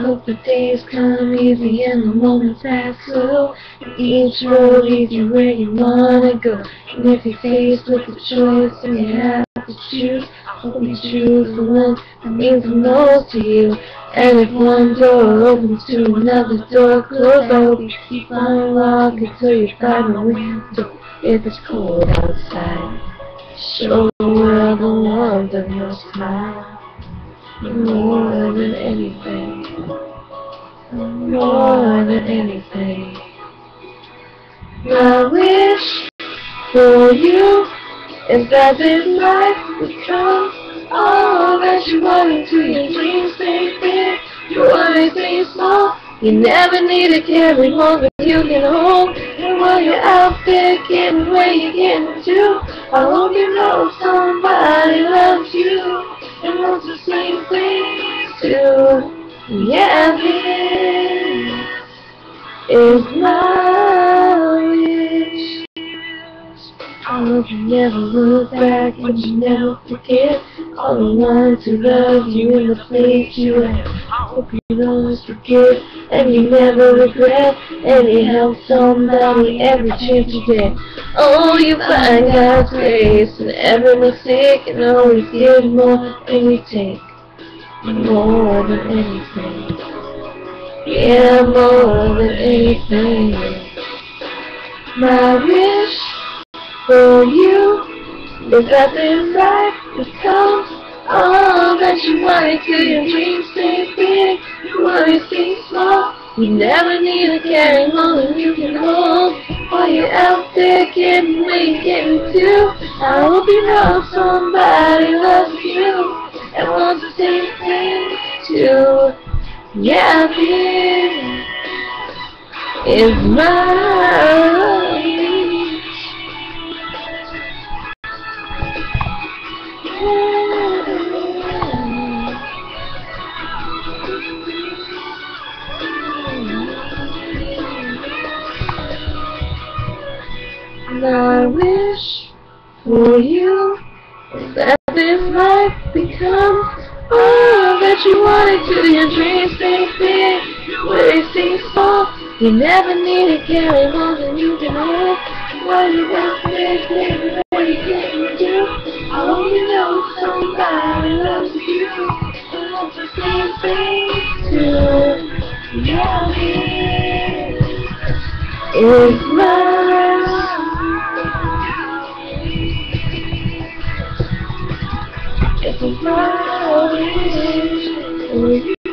hope the days come easy and the moments pass slow. And each road leads you where you wanna go. And if you're faced with a choice and you have to choose, I hope you choose the one that means the most to you. And if one door opens to another door closed, I hope you keep on walking till you find the window. If it's cold outside, show the world the warmth of your smile. More than anything. Anything. My wish for you is that this life becomes all that you want into your dreams stay big. You always stay small. You never need to carry more than you can hold. And while you're out there getting where you're getting to, I hope you know somebody loves you and wants the same things too. Yeah, is my wish. I hope you never look back and you never forget all the ones who love you in the place you at. I hope you always forgive and you never regret and you help somebody every chance you get. Oh, you find God's grace in every mistake and always give more than you take. More than anything. Yeah, more than anything. My wish for you is that this life becomes all that you wanted to. Your dreams stay big, you always stay small. You never need to carry more than you can hold. While you're out there getting you're getting to, I hope you know somebody loves you and wants the same thing too. Yeah, this is my I wish for you that this life becomes Oh, all that you wanted to. Your dreams stay big, your ways stay small. You never need to carry more than you can hold. You're out there getting where you're getting to, I hope you know somebody loves you and wants the same thing too. Yeah, it's my It's my wish for you.